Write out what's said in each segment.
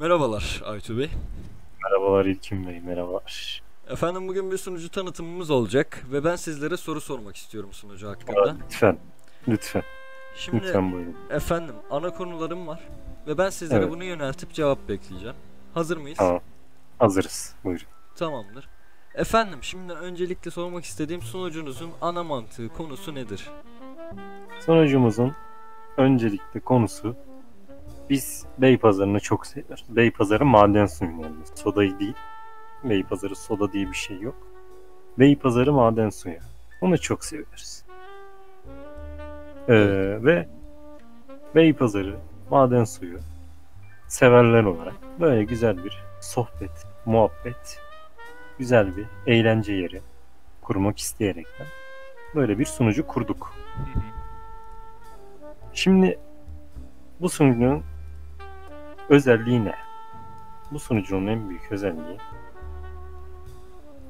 Merhabalar Aytu Bey. Merhabalar İlkin Bey, merhabalar. Efendim bugün bir sunucu tanıtımımız olacak ve ben sizlere soru sormak istiyorum sunucu Aa, hakkında. lütfen, lütfen, Şimdi lütfen buyurun. efendim ana konularım var ve ben sizlere Evet. bunu yöneltip cevap bekleyeceğim. Hazır mıyız? Tamam, hazırız. Buyurun. Tamamdır. Efendim şimdi öncelikle sormak istediğim sunucunuzun ana mantığı konusu nedir? Sonucumuzun öncelikle konusu biz Beypazarı'nı çok seviyoruz. Beypazarı maden suyunu yani. Sodayı değil. Beypazarı soda diye bir şey yok. Beypazarı maden suyu. Onu çok seviyoruz. Ee, ve Beypazarı maden suyu severler olarak böyle güzel bir sohbet, muhabbet, güzel bir eğlence yeri kurmak isteyerekten böyle bir sunucu kurduk. Şimdi bu sunucunun özelliği ne? Bu sunucunun en büyük özelliği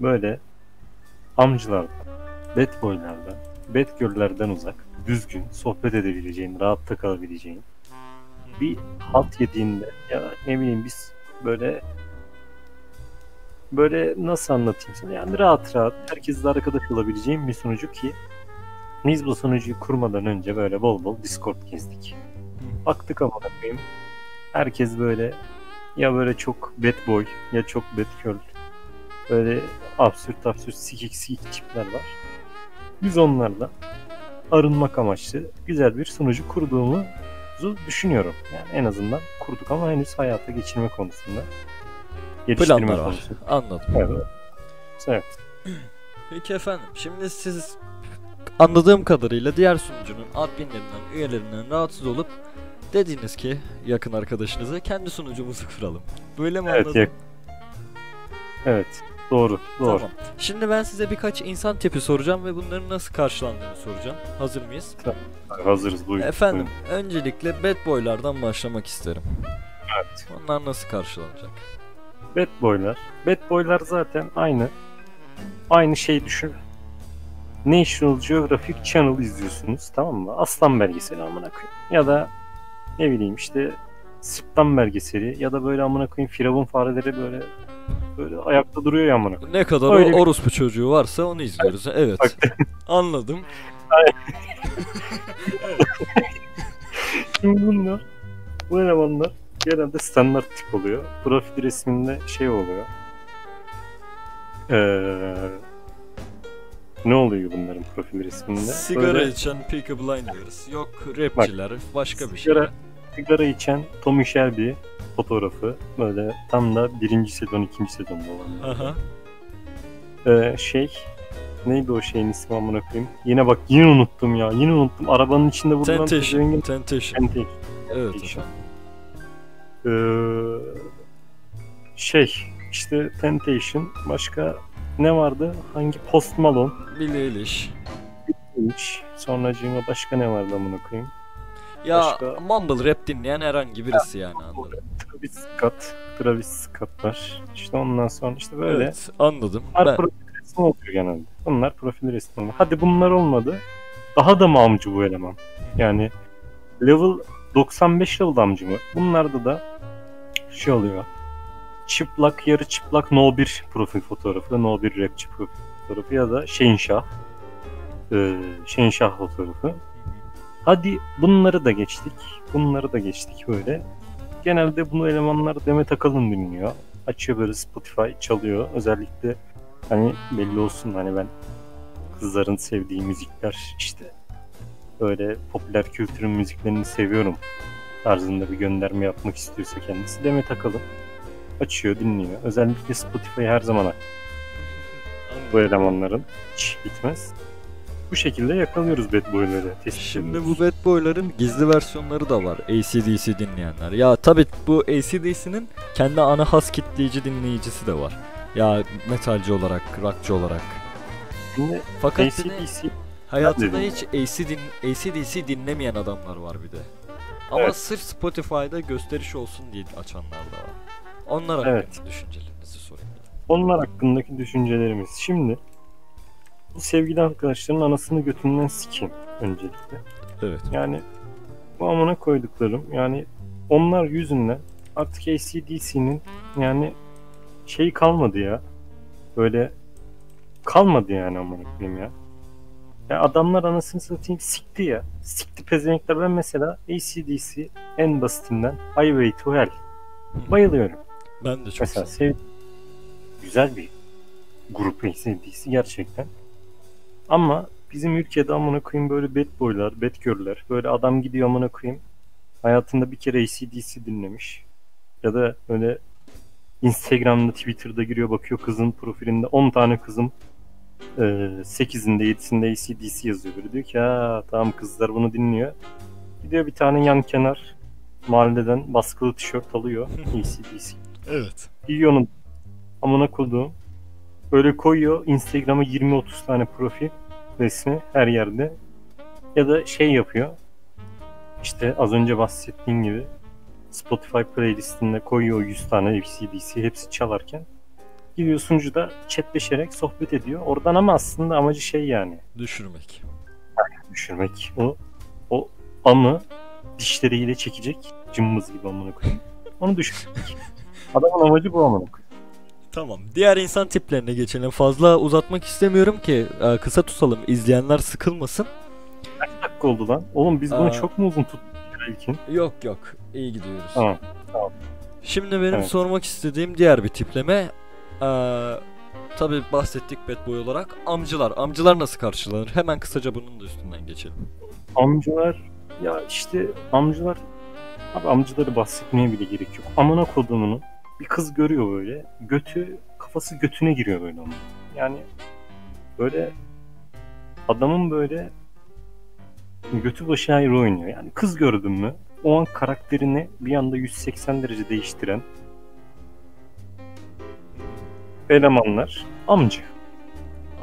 böyle amcılardan, bad boylardan, bad girl'lerden uzak, düzgün sohbet edebileceğin, rahatta kalabileceğin bir halt yediğinde ya ne bileyim biz böyle böyle nasıl anlatayım sana yani rahat rahat herkesle arkadaş olabileceğin bir sunucu ki biz bu sunucuyu kurmadan önce böyle bol bol Discord gezdik. Baktık ama koyayım. Herkes böyle ya böyle çok bad boy ya çok bad girl. Böyle absürt absürt sikik sikik tipler var. Biz onlarla arınmak amaçlı güzel bir sunucu kurduğumuzu düşünüyorum. Yani en azından kurduk ama henüz hayata geçirme konusunda. Geliştirme Planlar var. Anladım. Evet. Evet. Peki efendim şimdi siz anladığım kadarıyla diğer sunucunun adminlerinden, üyelerinden rahatsız olup dediniz ki yakın arkadaşınıza kendi sunucumuzu kuralım. Böyle mi Evet, anladım? yak- Evet. Doğru. Doğru. Tamam. Şimdi ben size birkaç insan tipi soracağım ve bunların nasıl karşılandığını soracağım. Hazır mıyız? Hazırız. Buyurun. Efendim, buyurun. öncelikle bad boylardan başlamak isterim. Evet. Onlar nasıl karşılanacak? Bad Boy'lar. Bad Boy'lar zaten aynı. Aynı şey düşün. National Geographic Channel izliyorsunuz tamam mı? Aslan belgeseli amına koyayım. Ya da ne bileyim işte Sırtlan belgeseli ya da böyle amına koyayım firavun fareleri böyle böyle ayakta duruyor ya amına koyayım. Ne kadar Öyle o bir- orospu çocuğu varsa onu izliyoruz. Evet. Bak. Anladım. Şimdi bunlar bu elemanlar genelde standart tip oluyor. Profil resminde şey oluyor. Ee, ne oluyor bunların profil resminde? Sigara Böyle içen Peaky Blinders. Yok rapçiler. başka bir şey. sigara, sigara içen Tommy Shelby fotoğrafı. Böyle tam da birinci sezon, ikinci sezonda olan. Aha. Ee, şey neydi o şeyin ismi amına koyayım? Yine bak yine unuttum ya. Yine unuttum. Arabanın içinde vurulan Temptation. pezevengin- Temptation. Temptation. Evet. Ee, şey işte Temptation başka ne vardı? Hangi Post Malone Billie Eilish. hiç. Sonracığıma başka ne vardı amına koyayım? Ya Başka- mumble rap dinleyen herhangi birisi yani anladım. Travis Scott, Travis Scott var. İşte ondan sonra işte böyle Evet anladım. Bunlar Ben, profil resmi oluyor genelde. Bunlar profil resmi oluyor. Hadi bunlar olmadı. Daha da mı amcı bu eleman? Yani level 95 level amcı mı? Bunlarda da şey oluyor. Çıplak, yarı çıplak no 1 profil fotoğrafı, no 1 rapçi profil fotoğrafı ya da Şehinşah. Ee, Şehinşah fotoğrafı. Hadi bunları da geçtik. Bunları da geçtik böyle. Genelde bunu elemanlar Demet Akalın dinliyor. Açıyor böyle Spotify çalıyor. Özellikle hani belli olsun hani ben kızların sevdiği müzikler işte böyle popüler kültürün müziklerini seviyorum tarzında bir gönderme yapmak istiyorsa kendisi Demet Akalın açıyor dinliyor. Özellikle Spotify her zaman aç bu elemanların hiç bitmez. Bu şekilde yakalıyoruz bad boyları. Şimdi bu Bad Boy'ların gizli versiyonları da var ACDC dinleyenler. Ya tabi bu ACDC'nin kendi ana has kitleyici dinleyicisi de var. Ya metalci olarak, rockçı olarak. Şimdi Fakat ACDC hayatında hiç AC din, ACDC dinlemeyen adamlar var bir de. Ama Evet. sırf Spotify'da gösteriş olsun diye açanlar da var. Onlar hakkında Evet. düşüncelerinizi sorayım. Onlar hakkındaki düşüncelerimiz. Şimdi bu sevgili arkadaşların anasını götünden sikeyim öncelikle. Evet. Yani bu amına koyduklarım yani onlar yüzünden artık ACDC'nin yani şey kalmadı ya. Böyle kalmadı yani amına koyayım ya. Ya adamlar anasını satayım sikti ya. Sikti pezevenkler. Ben mesela ACDC en basitinden Highway to Hell. Bayılıyorum. Ben de çok Mesela sev güzel bir grup ACDC gerçekten. Ama bizim ülkede amına koyayım böyle bad boylar, bad girl'ler. Böyle adam gidiyor amına koyayım. Hayatında bir kere ACDC dinlemiş. Ya da öyle Instagram'da, Twitter'da giriyor bakıyor kızın profilinde 10 tane kızım e, 8'inde 7'sinde ACDC yazıyor. Böyle diyor ki ha tamam kızlar bunu dinliyor. Gidiyor bir tane yan kenar mahalleden baskılı tişört alıyor ACDC. Evet. Giyiyor onu amına koyduğum. Böyle koyuyor Instagram'a 20-30 tane profil resmi her yerde. Ya da şey yapıyor. İşte az önce bahsettiğim gibi Spotify playlistinde koyuyor 100 tane FCDC hepsi çalarken. Gidiyor sunucuda chatleşerek sohbet ediyor. Oradan ama aslında amacı şey yani Düşürmek. düşürmek. O o anı dişleriyle çekecek. Cımbız gibi amına koyayım. Onu düşürmek. Adamın amacı bu amına koyayım. Tamam. Diğer insan tiplerine geçelim. Fazla uzatmak istemiyorum ki e, kısa tutalım. İzleyenler sıkılmasın. dakika oldu lan? Oğlum biz bunu Aa. çok mu uzun tuttuk ilkin? Yok yok. İyi gidiyoruz. Tamam. Şimdi benim Evet. sormak istediğim diğer bir tipleme. Ee, tabii bahsettik bad boy olarak. Amcılar. Amcılar nasıl karşılanır? Hemen kısaca bunun da üstünden geçelim. Amcalar ya işte amcalar abi amcaları bahsetmeye bile gerek yok. Amına kodumunu bir kız görüyor böyle. Götü kafası götüne giriyor böyle onun. Yani böyle adamın böyle götü başı ayrı oynuyor. Yani kız gördün mü o an karakterini bir anda 180 derece değiştiren elemanlar amca.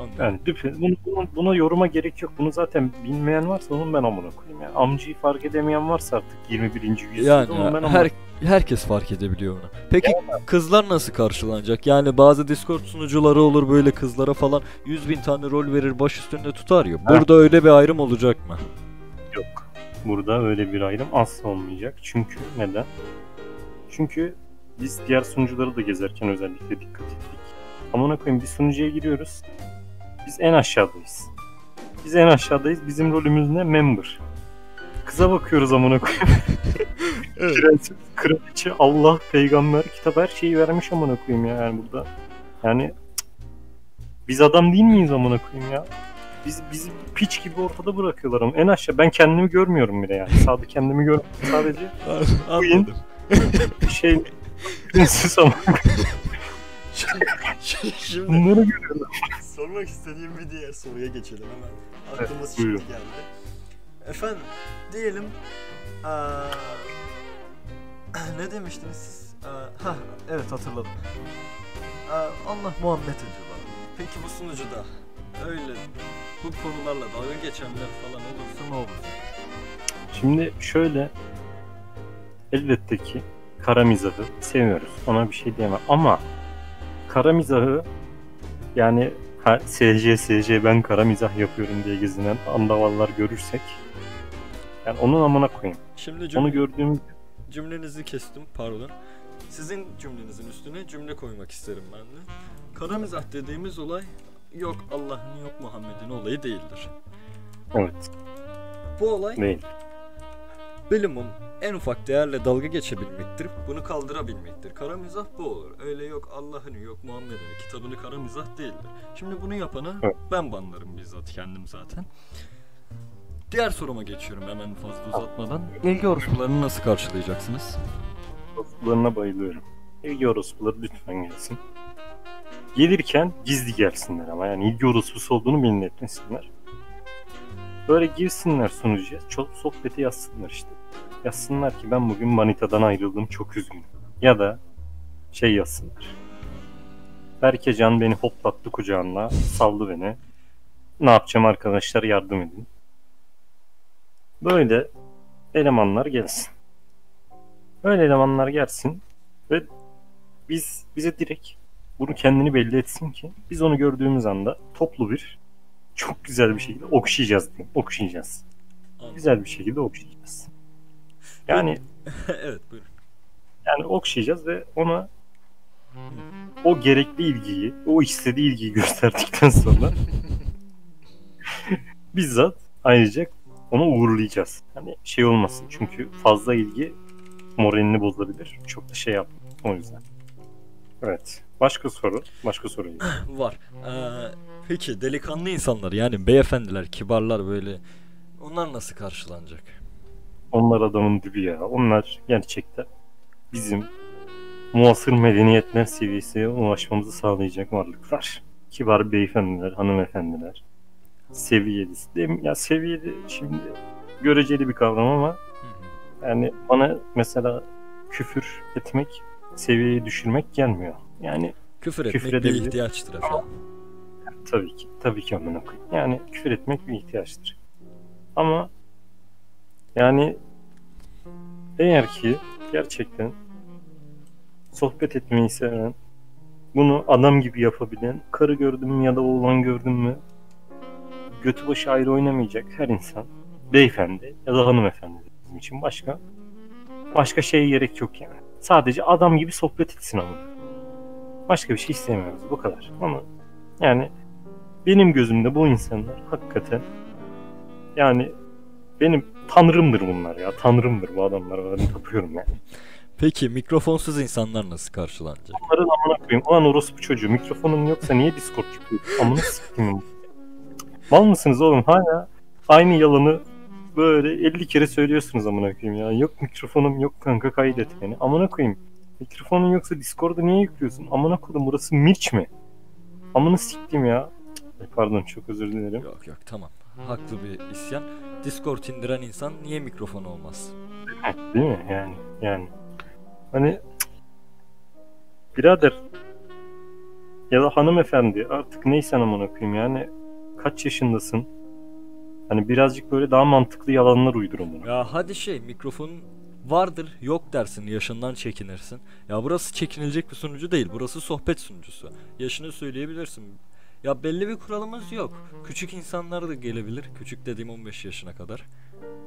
Anladım. Yani düpe, bunu, bunu- buna yoruma gerek yok. Bunu zaten bilmeyen varsa onun ben amına koyayım. Yani amcayı fark edemeyen varsa artık 21. yüzyılda Yani onun ben amına her, herkes fark edebiliyor onu. Peki kızlar nasıl karşılanacak? Yani bazı Discord sunucuları olur böyle kızlara falan 100 bin tane rol verir baş üstünde tutar ya. Burada öyle bir ayrım olacak mı? yok. Burada öyle bir ayrım asla olmayacak. Çünkü neden? Çünkü biz diğer sunucuları da gezerken özellikle dikkat ettik. Amına koyayım bir sunucuya giriyoruz. Biz en aşağıdayız. Biz en aşağıdayız. Bizim rolümüz ne? Member. Kıza bakıyoruz amına koyayım. Prenses, kraliçe, Allah, peygamber, kitap her şeyi vermiş amına koyayım ya yani burada. Yani biz adam değil miyiz amına koyayım ya? Biz bizi piç gibi ortada bırakıyorlar ama en aşağı ben kendimi görmüyorum bile yani. Sağda kendimi görmüyorum. Sadece Anladım. şey prenses ama Şimdi bunları görüyorum. sormak istediğim bir diğer soruya geçelim hemen. Aklıma Evet, şimdi buyurun. geldi. Efendim diyelim eee, ne demiştiniz siz? Ha evet hatırladım. Eee, Allah Muhammed ediyorlar. Peki bu sunucuda öyle bu konularla dalga geçenler falan olursa ne olur? Şimdi şöyle elbette ki kara mizahı seviyoruz. Ona bir şey diyemem ama kara mizahı yani ha, SC SC ben kara mizah yapıyorum diye gezinen andavallar görürsek yani onun amına koyayım. Şimdi cümle, Onu gördüğüm cümlenizi kestim pardon. Sizin cümlenizin üstüne cümle koymak isterim ben de. Kara mizah dediğimiz olay yok Allah'ın yok Muhammed'in olayı değildir. evet Bu olay değil. Bilimum en ufak değerle dalga geçebilmektir. Bunu kaldırabilmektir. Kara mizah bu olur. Öyle yok Allah'ını yok Muhammed'ini kitabını kara mizah değildir. Şimdi bunu yapanı ben banlarım bizzat kendim zaten. Diğer soruma geçiyorum hemen fazla uzatmadan. İlgi orospularını nasıl karşılayacaksınız? Orospularına bayılıyorum. İlgi orospuları lütfen gelsin. Gelirken gizli gelsinler ama yani ilgi orospusu olduğunu belli etmesinler. Böyle girsinler sunucuya, çok sohbeti yazsınlar işte. Yazsınlar ki ben bugün manitadan ayrıldım çok üzgünüm. Ya da şey yazsınlar. Berkecan beni hoplattı kucağına, saldı beni. Ne yapacağım arkadaşlar yardım edin. Böyle elemanlar gelsin. Öyle elemanlar gelsin ve biz bize direkt bunu kendini belli etsin ki biz onu gördüğümüz anda toplu bir çok güzel bir şekilde okşayacağız diyeyim. Okşayacağız. Güzel bir şekilde okşayacağız. Yani evet buyurun. Yani okşayacağız ve ona o gerekli ilgiyi, o istediği ilgiyi gösterdikten sonra bizzat ayrıca onu uğurlayacağız. Hani şey olmasın çünkü fazla ilgi moralini bozabilir. Çok da şey yapma o yüzden. Evet. Başka soru. Başka soru. Var. Ee, peki delikanlı insanlar yani beyefendiler, kibarlar böyle onlar nasıl karşılanacak? Onlar adamın dibi ya. Onlar gerçekten bizim muasır medeniyetler seviyesine ulaşmamızı sağlayacak varlıklar. Kibar beyefendiler, hanımefendiler. Seviyeli. Dem- Ya seviyeli şimdi göreceli bir kavram ama yani bana mesela küfür etmek seviyeyi düşürmek gelmiyor. Yani Küfür Küfür etmek bir edebilir. ihtiyaçtır efendim. Tabii ki. Tabii ki amına koyayım. Yani küfür etmek bir ihtiyaçtır. Ama yani eğer ki gerçekten sohbet etmeyi seven, bunu adam gibi yapabilen, karı gördün mü ya da oğlan gördün mü götü başı ayrı oynamayacak her insan, beyefendi ya da hanımefendi bizim için başka başka şeye gerek yok yani. Sadece adam gibi sohbet etsin ama. Başka bir şey istemiyoruz. Bu kadar. Ama yani benim gözümde bu insanlar hakikaten yani benim tanrımdır bunlar ya. Tanrımdır bu adamlar. Ben tapıyorum yani. Peki mikrofonsuz insanlar nasıl karşılanacak? Onların amına koyayım. Ulan orospu çocuğu. Mikrofonun yoksa niye Discord çıkıyor? Amına sikeyim. Mal mısınız oğlum? Hala aynı yalanı böyle 50 kere söylüyorsunuz amına koyayım ya. Yok mikrofonum yok kanka kaydet beni. Amına koyayım. Mikrofonun yoksa Discord'a niye yüklüyorsun? Amına koydum burası Mirç mi? Amına siktim ya. Pardon çok özür dilerim. Yok yok tamam. Haklı bir isyan. Discord indiren insan niye mikrofon olmaz? Değil mi? Yani yani. Hani birader ya da hanımefendi artık neysen amına koyayım yani kaç yaşındasın? Hani birazcık böyle daha mantıklı yalanlar uydurun buna. Ya hadi şey mikrofonun vardır yok dersin yaşından çekinirsin. Ya burası çekinilecek bir sunucu değil burası sohbet sunucusu. Yaşını söyleyebilirsin. Ya belli bir kuralımız yok. Küçük insanlar da gelebilir. Küçük dediğim 15 yaşına kadar.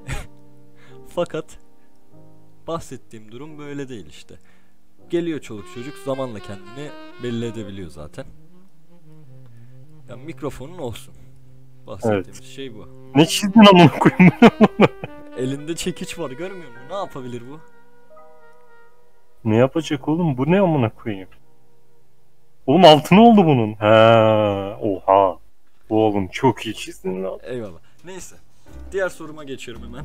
Fakat bahsettiğim durum böyle değil işte. Geliyor çoluk çocuk zamanla kendini belli edebiliyor zaten. Ya mikrofonun olsun. Bahsettiğimiz şey bu. Ne çizdin amına koyayım? Elinde çekiç var görmüyor musun? Ne yapabilir bu? ne yapacak oğlum? Bu ne amına koyayım? Oğlum altı ne oldu bunun? Ha, oha. Oğlum çok iyi çizdin lan. Eyvallah. Neyse. Diğer soruma geçiyorum hemen.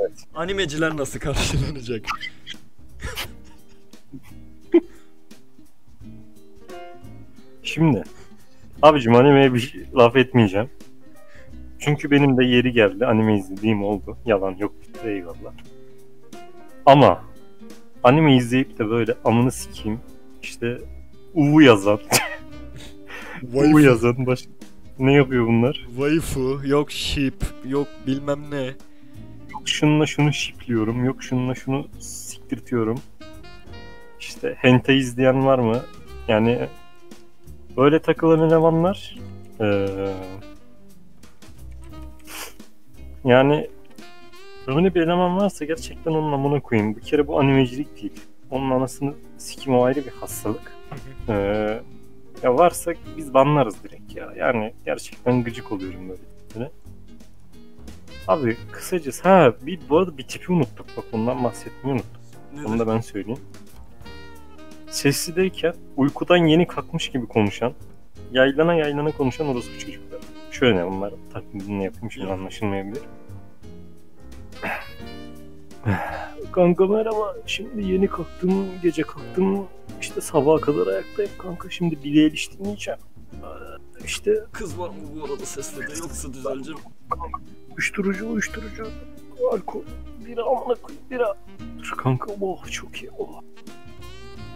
Evet. Animeciler nasıl karşılanacak? Şimdi abicim animeye bir şey- laf etmeyeceğim. Çünkü benim de yeri geldi. Anime izlediğim oldu. Yalan yok. Eyvallah. Ama anime izleyip de böyle amını sikeyim. İşte Uvu yazan. Uvu yazan baş... Ne yapıyor bunlar? Waifu, yok ship, yok bilmem ne. Yok şununla şunu şipliyorum. Yok şununla şunu siktirtiyorum. İşte hentai izleyen var mı? Yani böyle takılan elemanlar eee, yani böyle bir eleman varsa gerçekten onun amına koyayım. Bir kere bu animecilik değil. Onun anasını sikim o ayrı bir hastalık. Eee, ya varsa biz banlarız direkt ya. Yani gerçekten gıcık oluyorum böyle tiplere. Abi kısacası ha bir bu arada bir tipi unuttuk bak ondan bahsetmeyi unuttuk. Onu da ben söyleyeyim. Seslideyken uykudan yeni kalkmış gibi konuşan, yaylana yaylana konuşan orospu çocuklar. Şöyle onlar taklidini yapayım şimdi Yap. anlaşılmayabilir. Kanka merhaba. Şimdi yeni kalktım, gece kalktım. İşte sabaha kadar ayaktayım kanka. Şimdi Billie Eilish dinleyeceğim. Ee, İşte Kız var mı bu arada sesle de yoksa düzeleceğim. uyuşturucu, uyuşturucu, alkol, bira amına koyayım, bira. Dur kanka, oh çok iyi, oh.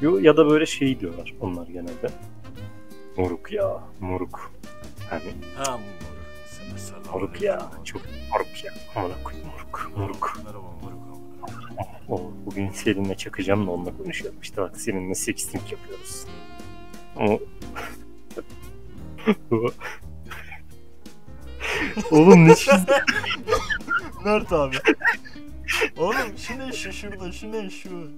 Yo, ya da böyle şey diyorlar onlar genelde. Moruk ya, moruk. Hani Ha moruk. Moruk ya, çok moruk ya. Amına koyayım, moruk, moruk. Merhaba. Oh, bugün seninle çakacağım da onunla konuşuyorum. İşte bak seninle sexting yapıyoruz. Oğlum ne çizdin? Mert abi. Oğlum şu ne şu şurada şu ne şu.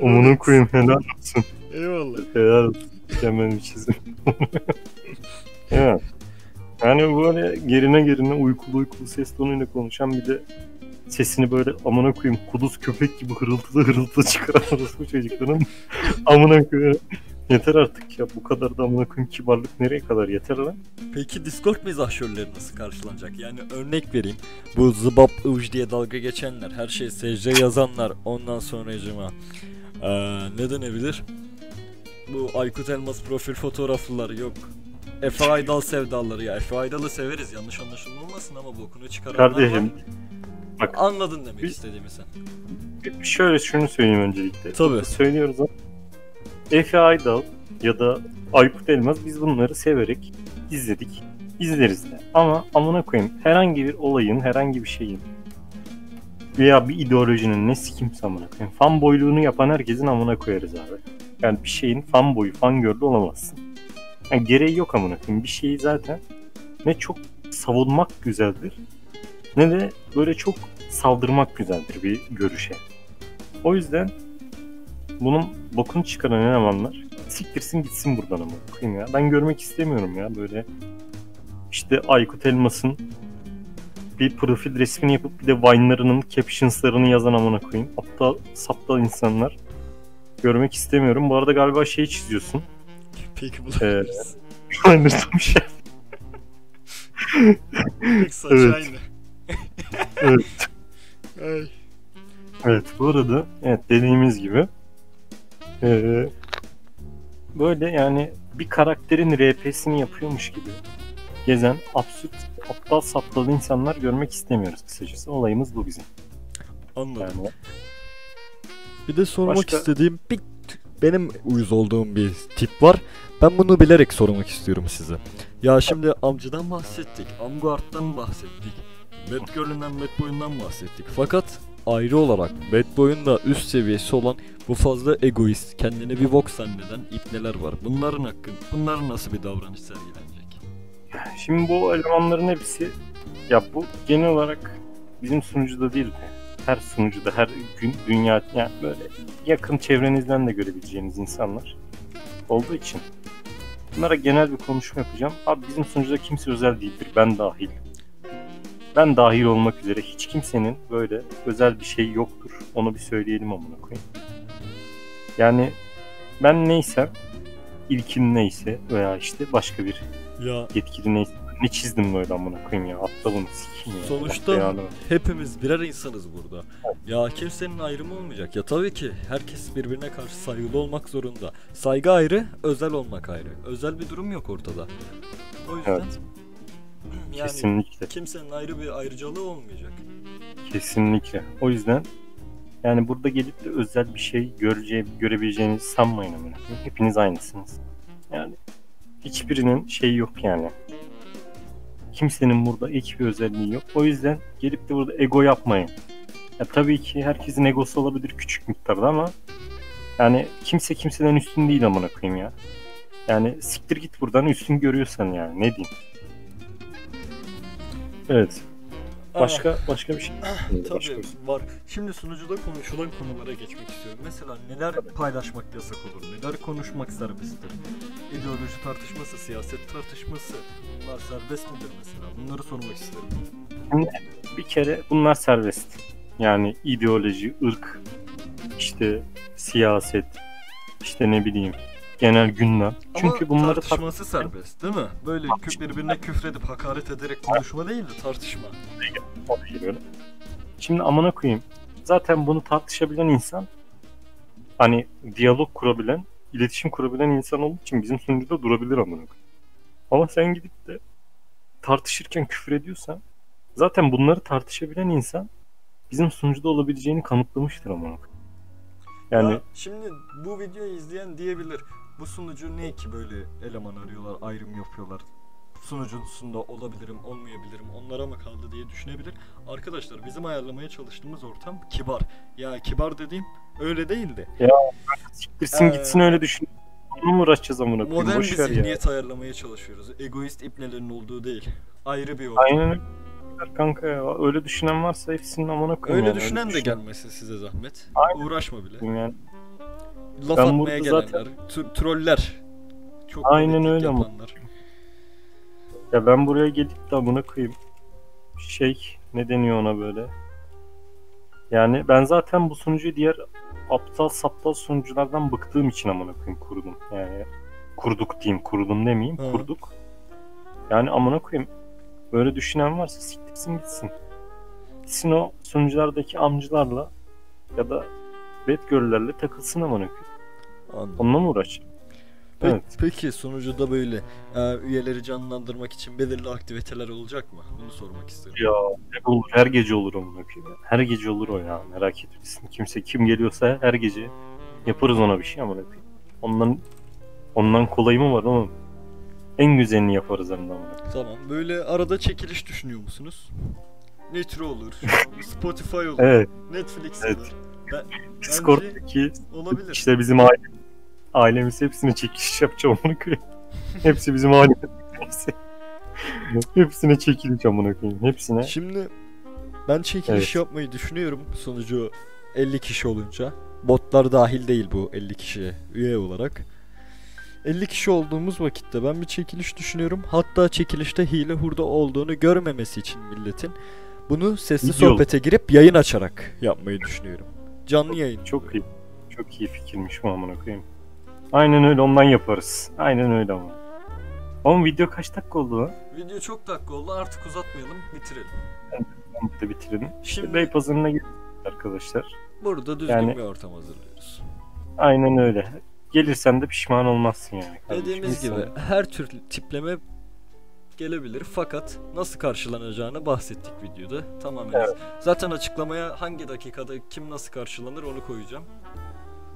Amına koyayım helal olsun. Eyvallah. Helal olsun. Mükemmel bir çizim. evet. Yani böyle gerine gerine uykulu uykulu ses tonuyla konuşan bir de sesini böyle amına koyayım kuduz köpek gibi hırıltılı hırıltılı çıkaran orospu çocukların amına koyayım. Yeter artık ya bu kadar da amına koyayım kibarlık nereye kadar yeter lan? Peki Discord mizahşörleri nasıl karşılanacak? Yani örnek vereyim. Bu zıbap uj diye dalga geçenler, her şey secde yazanlar, ondan sonra cıma. Ee, ne denebilir? Bu Aykut Elmas profil fotoğraflıları yok. Efe Aydal sevdaları ya. Efe Aydal'ı severiz yanlış anlaşılmasın ama bokunu çıkaranlar Kardeşim var. Bak Anladın demek Bir- istediğimi sen. bir- şöyle şunu söyleyeyim öncelikle. Tabii. Söylüyoruz ama Efe Aydal ya da Aykut Elmaz biz bunları severek izledik. İzleriz de. Ama amına koyayım herhangi bir olayın, herhangi bir şeyin veya bir ideolojinin ne sikimse amına koyayım. Fan boyluğunu yapan herkesin amına koyarız abi. Yani bir şeyin fan boyu, fan gördü olamazsın. Yani gereği yok amına koyayım. Bir şeyi zaten ne çok savunmak güzeldir ne de böyle çok saldırmak güzeldir bir görüşe. O yüzden bunun bokunu çıkaran elemanlar siktirsin gitsin buradan ama koyayım ya. Ben görmek istemiyorum ya böyle işte Aykut Elmas'ın bir profil resmini yapıp bir de Vine'larının captions'larını yazan amına koyayım. Aptal saptal insanlar görmek istemiyorum. Bu arada galiba şey çiziyorsun. Peki bu Ee, Vine'lar şey. saç evet. Evet. Ay. Evet bu arada evet dediğimiz gibi eee, böyle yani bir karakterin RP'sini yapıyormuş gibi gezen absürt aptal saptal insanlar görmek istemiyoruz kısacası. Olayımız bu bizim. Anladım. Yani Bir de sormak Başka- istediğim bir benim uyuz olduğum bir tip var. Ben bunu bilerek sormak istiyorum size. Ya şimdi amcadan bahsettik, Amguard'dan bahsettik, Batgirl'ünden, Batboy'undan bahsettik. Fakat ayrı olarak Batboy'un da üst seviyesi olan bu fazla egoist, kendini bir bok zanneden ipneler var. Bunların hakkı, bunların nasıl bir davranış sergilenecek? Şimdi bu elemanların hepsi ya bu genel olarak bizim sunucuda değil de her sunucuda her gün dünya yani böyle yakın çevrenizden de görebileceğiniz insanlar olduğu için bunlara genel bir konuşma yapacağım. Abi bizim sunucuda kimse özel değildir. Ben dahil. Ben dahil olmak üzere hiç kimsenin böyle özel bir şey yoktur. Onu bir söyleyelim amına koyayım. Yani ben neysem ilkin neyse veya işte başka bir Ya yetkili neyse ne çizdim böyle amına koyayım ya atla bunu sikeyim ya. Sonuçta- hepimiz birer insanız burada. Ya kimsenin ayrımı olmayacak. Ya tabii ki herkes birbirine karşı saygılı olmak zorunda. Saygı ayrı, özel olmak ayrı. Özel bir durum yok ortada. O yüzden Evet. Yani Kesinlikle. kimsenin ayrı bir ayrıcalığı olmayacak. Kesinlikle. O yüzden yani burada gelip de özel bir şey göreceği, görebileceğinizi sanmayın amına. Hepiniz aynısınız. Yani hiçbirinin şeyi yok yani. Kimsenin burada hiçbir özelliği yok. O yüzden gelip de burada ego yapmayın. Ya tabii ki herkesin egosu olabilir küçük miktarda ama yani kimse kimseden üstün değil amına koyayım ya. Yani siktir git buradan üstün görüyorsan yani ne diyeyim. Evet. Başka başka bir şey. Başka Tabii bir şey. var. Şimdi sunucuda konuşulan konulara geçmek istiyorum. Mesela neler paylaşmak yasak olur, neler konuşmak serbesttir. İdeoloji tartışması, siyaset tartışması bunlar serbest midir mesela? Bunları sormak isterim. Bir kere bunlar serbest. Yani ideoloji, ırk, işte siyaset, işte ne bileyim genel gündem. Çünkü Ama bunları tar- tartışması serbest değil mi? Böyle kü- birbirine küfredip hakaret ederek konuşma değil de tartışma. Şimdi amına koyayım. Zaten bunu tartışabilen insan hani diyalog kurabilen, iletişim kurabilen insan olduğu için bizim sunucuda durabilir amına koyayım. Ama sen gidip de tartışırken küfür ediyorsan zaten bunları tartışabilen insan bizim sunucuda olabileceğini kanıtlamıştır amına koyayım. Yani Ya şimdi bu videoyu izleyen diyebilir. Bu sunucu ne ki böyle eleman arıyorlar, ayrım yapıyorlar. Sunucusunda olabilirim, olmayabilirim, onlara mı kaldı diye düşünebilir. Arkadaşlar bizim ayarlamaya çalıştığımız ortam kibar. Ya kibar dediğim öyle değildi. siktirsin Ee, gitsin öyle düşün. Onu mu uğraşacağız amına koyayım? Modern bir Boş ya. zihniyet ayarlamaya çalışıyoruz. Egoist ipnelerin olduğu değil. Ayrı bir ortam. Aynen öyle. kanka ya. Öyle düşünen varsa hepsinin amına koyayım. Öyle yani. düşünen de düşün- gelmesin size zahmet. Aynen. Uğraşma bile. Yani. Laf Ben atmaya gelenler, zaten- tr- troller. Çok Aynen öyle ama. Ya ben buraya gelip de amına koyayım. Şey ne deniyor ona böyle. Yani ben zaten bu sunucuyu diğer aptal saptal sunuculardan bıktığım için amına koyayım kurdum. Yani kurduk diyeyim kurdum demeyeyim Ha. kurduk. Yani amına koyayım böyle düşünen varsa siktirsin gitsin. Gitsin o sunuculardaki amcılarla ya da bad girl'lerle takılsın koyayım. Anladım. Onunla mı uğraşacak? Pe- Evet. Peki sonucuda böyle e, üyeleri canlandırmak için belirli aktiviteler olacak mı? Bunu sormak istiyorum. Ya hep olur her gece olur koyayım. Her gece olur o ya merak etmesin. Kimse kim geliyorsa her gece yaparız ona bir şey amına koyayım. Ondan ondan kolayı mı var oğlum? En güzelini yaparız hem de. Tamam. Böyle arada çekiliş düşünüyor musunuz? Nitro olur, Spotify olur, Evet. Netflix Evet. olur. Ben, Discord'daki olabilir. işte bizim aile ailemiz hepsine çekiliş yapacağım amına koyayım. Hepsi bizim ailemiz. Hepsi. Hepsine çekiliş amına koyayım. Hepsine. Şimdi ben çekiliş Evet. yapmayı düşünüyorum sonucu 50 kişi olunca. Botlar dahil değil bu 50 kişiye üye olarak. 50 kişi olduğumuz vakitte ben bir çekiliş düşünüyorum. Hatta çekilişte hile hurda olduğunu görmemesi için milletin bunu sesli Video. sohbete girip yayın açarak yapmayı düşünüyorum. Canlı yayın. Çok iyi. Çok iyi fikirmiş bu amına koyayım. Aynen öyle ondan yaparız. Aynen öyle ama. Oğlum video kaç dakika oldu lan? Video çok dakika oldu artık uzatmayalım bitirelim. Tamam da bitirelim. Şimdi Bey pazarına gidiyoruz arkadaşlar. burada düzgün Yani- bir ortam hazırlıyoruz. Aynen öyle. Gelirsen de pişman olmazsın yani. kardeşim. Dediğimiz İnsan- gibi her tür tipleme gelebilir fakat nasıl karşılanacağını bahsettik videoda. Tamamen. Evet. Zaten açıklamaya hangi dakikada kim nasıl karşılanır onu koyacağım.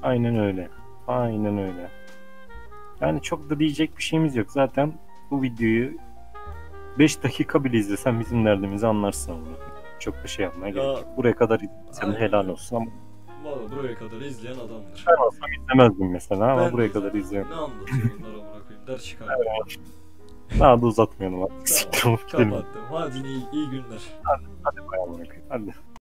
Aynen öyle. Aynen öyle. Yani çok da diyecek bir şeyimiz yok. Zaten bu videoyu 5 dakika bile izlesen bizim derdimizi anlarsın ama. Çok da şey yapmaya gerek Ya- yok. Buraya kadar izlesen helal olsun ama Valla buraya kadar izleyen adamdır. ben olsam izlemezdim mesela ama Ben- buraya kadar izleyen. Ne anlatıyor bunlar amına koyayım der çıkar. Daha da uzatmayalım artık. Gidelim. Kapattım. Hadi iyi, iyi günler. Hadi bayağı amına koyayım. Hadi.